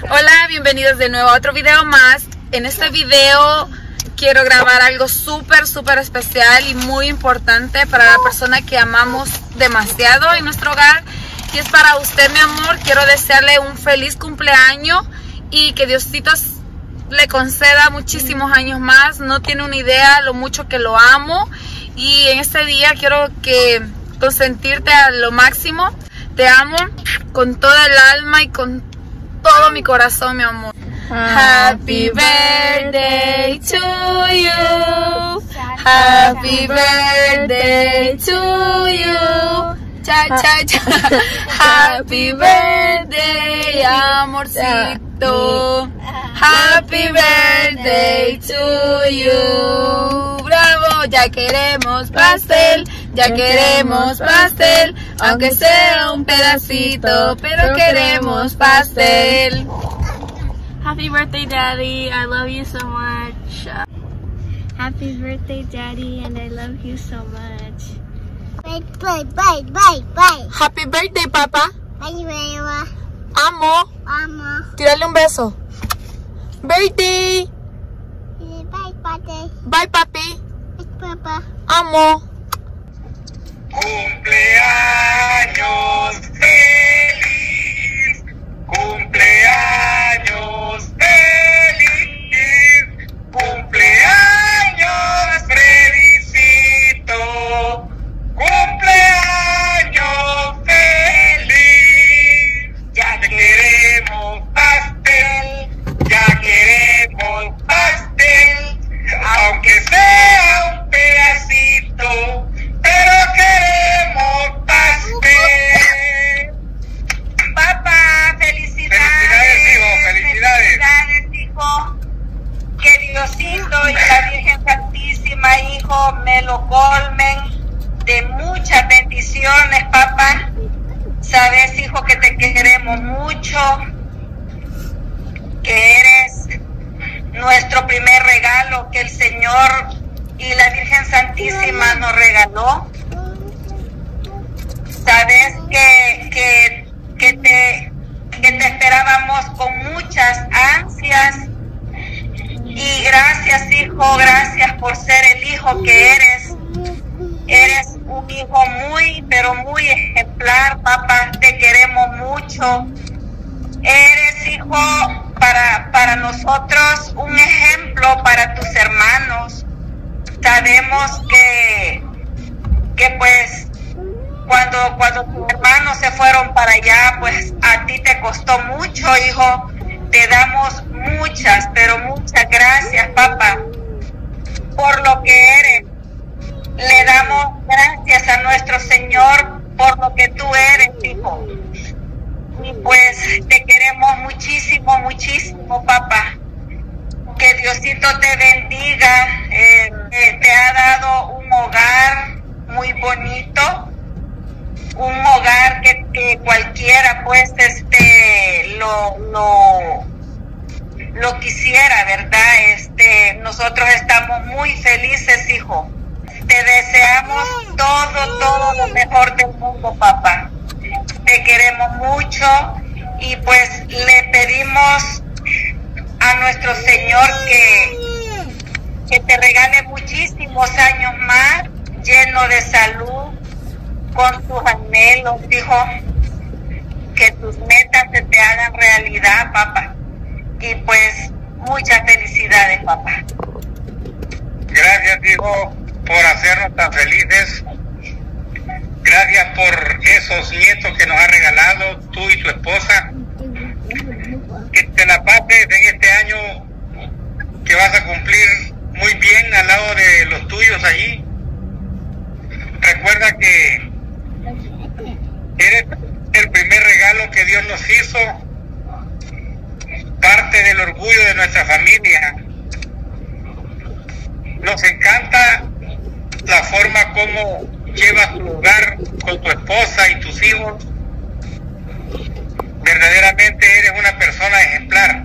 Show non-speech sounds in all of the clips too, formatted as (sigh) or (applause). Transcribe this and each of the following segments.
Hola, bienvenidos de nuevo a otro video más. En este video quiero grabar algo súper, súper especial y muy importante para la persona que amamos demasiado en nuestro hogar. Y es para usted, mi amor. Quiero desearle un feliz cumpleaños y que Diosito le conceda muchísimos años más. No tiene una idea lo mucho que lo amo. Y en este día quiero que consentirte a lo máximo. Te amo con toda el alma y con todo mi corazón, mi amor. Happy birthday to you. Happy birthday to you. Cha, cha, cha. (laughs) Happy birthday, amorcito. Happy birthday to you. Bravo, ya queremos pastel, ya queremos pastel, aunque sea un pedacito, pero queremos pastel. Happy birthday, Daddy. I love you so much. Happy birthday, Daddy, and I love you so much. Bye, bye, bye, bye, bye. Happy birthday, papá. Bye, bye, bye. Amo. Amo. Tírale un beso. Birthday. Bye, bye, Bye, papi. bye, papa. Amo. Lo colmen de muchas bendiciones, papá. Sabes, hijo, que te queremos mucho, que eres nuestro primer regalo que el Señor y la Virgen Santísima nos regaló. Sabes que, que, que te, que te esperábamos con muchas ansias. Y gracias, hijo, gracias por ser el hijo que. Eres un hijo muy, pero muy ejemplar, papá. Te Eres, hijo, para, para nosotros un ejemplo para tus hermanos. Sabemos que, que pues cuando, cuando tus hermanos se fueron para allá, pues a ti te costó mucho, hijo. Te damos muchas, pero muchas gracias, papá, por lo que eres. Le damos gracias a nuestro Señor por lo que tú eres, hijo. Y pues te queremos muchísimo, muchísimo, papá. Que Diosito te bendiga. eh, eh, te ha dado un hogar muy bonito un hogar que, que cualquiera pues este lo, lo lo quisiera verdad este nosotros estamos muy felices hijo te deseamos todo todo lo mejor del mundo papá te queremos mucho y pues le pedimos nuestro señor que que te regale muchísimos años más lleno de salud con tus anhelos, hijo, que tus metas se te hagan realidad, papá. Y pues muchas felicidades, papá. Gracias, hijo, por hacernos tan felices. Gracias por esos nietos que nos has regalado, tú y tu esposa. Que te la pases en este año que vas a cumplir muy bien al lado de los tuyos allí. Recuerda que eres el primer regalo que Dios nos hizo, parte del orgullo de nuestra familia. Nos encanta la forma como llevas tu hogar con tu esposa y tus hijos. Verdaderamente eres una persona ejemplar,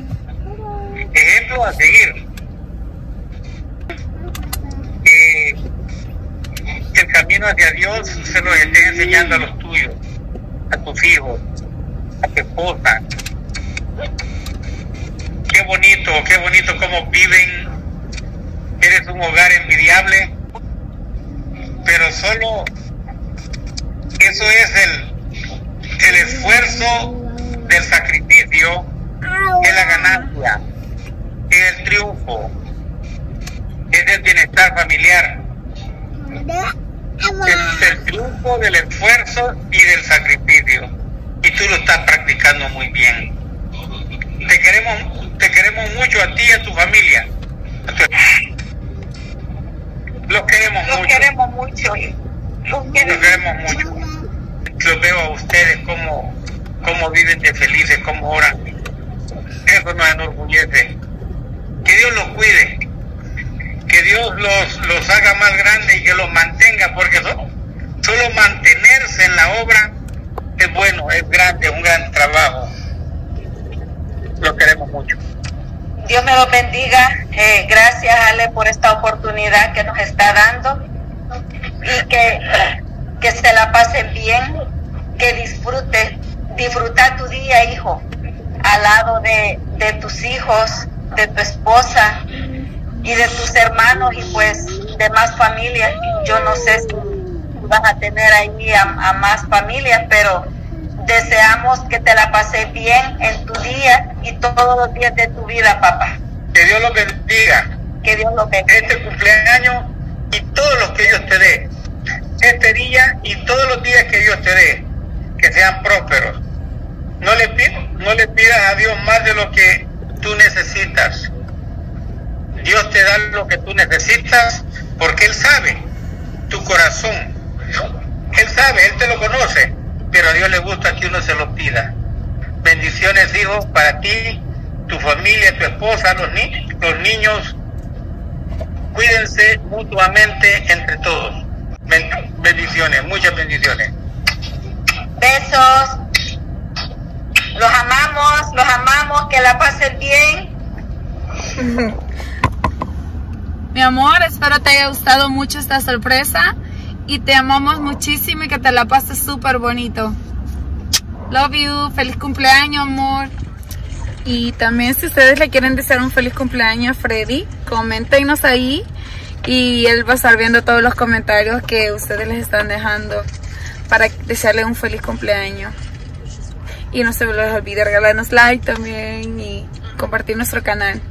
ejemplo a seguir. El camino hacia Dios se lo estés enseñando a los tuyos, a tus hijos, a tu esposa. hijo, qué bonito cómo viven. Eres un hogar envidiable, pero solo eso es el, el esfuerzo del sacrificio, es la ganancia, es el triunfo, es el bienestar familiar, es el triunfo del esfuerzo y del sacrificio. Y tú lo estás practicando muy bien. Te queremos, te queremos mucho a ti y a tu familia queremos Los mucho. queremos mucho. Los Los queremos. queremos mucho. Los veo a ustedes cómo, cómo viven de felices, cómo oran. Eso enorgullece. Que Dios los cuide. Que Dios los, los haga más grandes y que los mantenga, porque so- solo mantenerse en la obra es bueno, es grande, es un gran trabajo. Los queremos mucho. Dios me los bendiga. Eh, gracias, Ale, por esta oportunidad que nos está dando. Y que, que se la pasen bien, que disfrute, disfruta tu día, hijo, al lado de, de hijos, de tu esposa y de tus hermanos y pues de más familias. Yo no sé si vas a tener ahí a, a más familias, pero deseamos que te la pases bien en tu día y todos los días de tu vida, papá. Que Dios los bendiga. Que Dios los bendiga. este cumpleaños y todos los que Dios te dé. Este día y todos los días que Dios te dé, que sean prósperos. No le, pi- no le pidas a Dios más de lo que tú necesitas. Dios te da lo que tú necesitas porque Él sabe tu corazón. Él sabe, Él te lo conoce, pero a Dios le gusta que uno se lo pida. Bendiciones, hijos, para ti, tu familia, tu esposa, los, ni- los niños, cuídense mutuamente entre todos. Ben- bendiciones, muchas bendiciones. Besos. Los amamos, los amamos, que la pasen bien. (laughs) Mi amor, espero te haya gustado mucho esta sorpresa y te amamos muchísimo y que te la pases súper bonito. Love you, feliz cumpleaños, amor. Y también si ustedes le quieren desear un feliz cumpleaños a Freddy, coméntenos ahí y él va a estar viendo todos los comentarios que ustedes les están dejando para desearle un feliz cumpleaños. Y no se les olvide regalarnos like también y compartir nuestro canal.